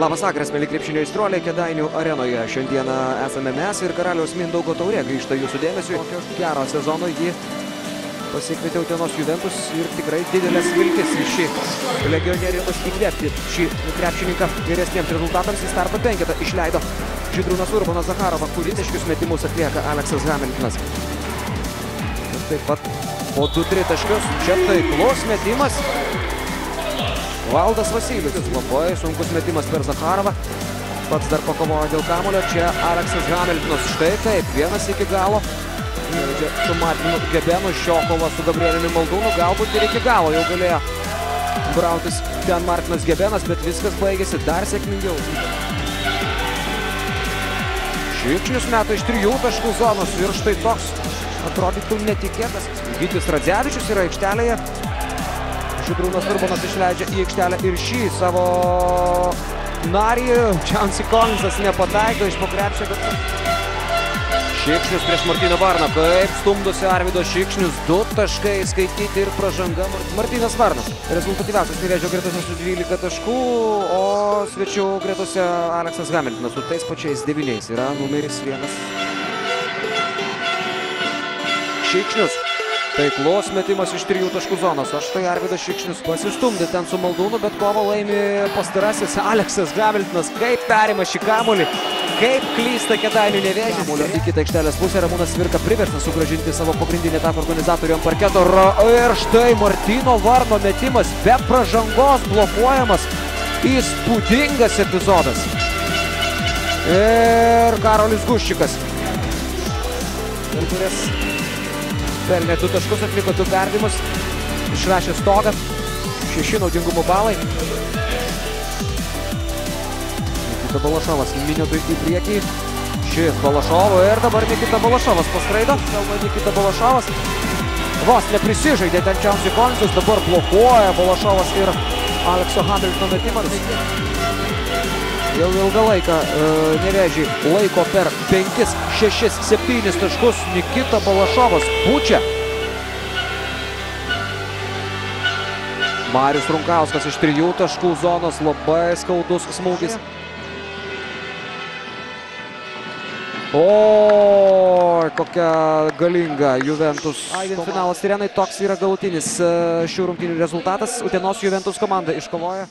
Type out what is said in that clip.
Labas vakaras, mėly krepšinio įstruoliai, Kedainių arenoje. Šiandieną esame mes ir Karaliaus Mindaugo taurė grįžta jūsų dėmesiu. Tokio gero sezono jį pasikvietė Utenos Juventus ir tikrai didelės viltis į šį legionierius įkvėpti šį krepšininką geresniems rezultatams į starto penketą išleido Žydrūnas Urbanas Zaharova, kūrybiškius metimus atlieka Aleksas Hamiltonas. Taip pat po du tritaškius, čia taiklus metimas. Valdas Vasilis, labai sunkus metimas per Zaharovą. Pats dar pakovojo dėl kamulio, čia Aleksas Hamiltonas. Štai taip, vienas iki galo. Čia su Martinu Gebenu šio kova su Gabrieliumi Maldūnu, galbūt ir iki galo jau galėjo brautis ten Martinas Gebenas, bet viskas baigėsi dar sėkmingiau. Šikšnius meta iš trijų taškų zonos ir štai toks atrodytų netikėtas. Gytis Radzevičius yra aikštelėje. Žydrūnas Urbanas išleidžia į aikštelę ir šį savo narį. Čiansi Collinsas nepataiko iš pokrepšio, bet... Šikšnius prieš Martyną Varną. Kaip stumdosi Arvido Šikšnius. Du taškai skaityti ir pražanga. Martynas Varnas. Rezultatyviausias Nevėžio gretose su 12 taškų, o svečių gretose Aleksas Hamiltonas su tais pačiais devyniais yra numeris vienas. Šikšnius. Taiklus metimas iš trijų taškų zonos. O štai Arvidas Šikšnius pasistumdė ten su Maldūnu, bet kovą laimi pastarasis Aleksas Hamiltonas. Kaip perima šį kamulį, kaip klysta Kedainių nevėžys. Kamulio į kitą aikštelės pusę Ramūnas Virka priverstas sugražinti savo pagrindinį atakų organizatorių ant parketo. Ir štai Martino Varno metimas be pražangos blokuojamas. Įspūdingas epizodas. Ir Karolis Guščikas. Kuris pelnė du taškus, atliko du perdimus, išrašė stogą, šeši naudingumo balai. Nikita Balašovas minutui į priekį, šis Balašovo ir dabar Nikita Balašovas paskraido, kalba Nikita Balašovas. Vos neprisižaidė ten Čiausi Kolinsas, dabar blokuoja Balašovas ir Alekso Hamiltono metimas. Jau ilgą laiką e, nevėžį laiko per 5, 6, 7 taškus Nikita Balašovas pučia. Marius Runkauskas iš 3 taškų zonos labai skaudus smūgis. O, kokia galinga Juventus. Aidint finalas Sirenai, toks yra galutinis šių rungtynių rezultatas. Utenos Juventus komanda iškovoja.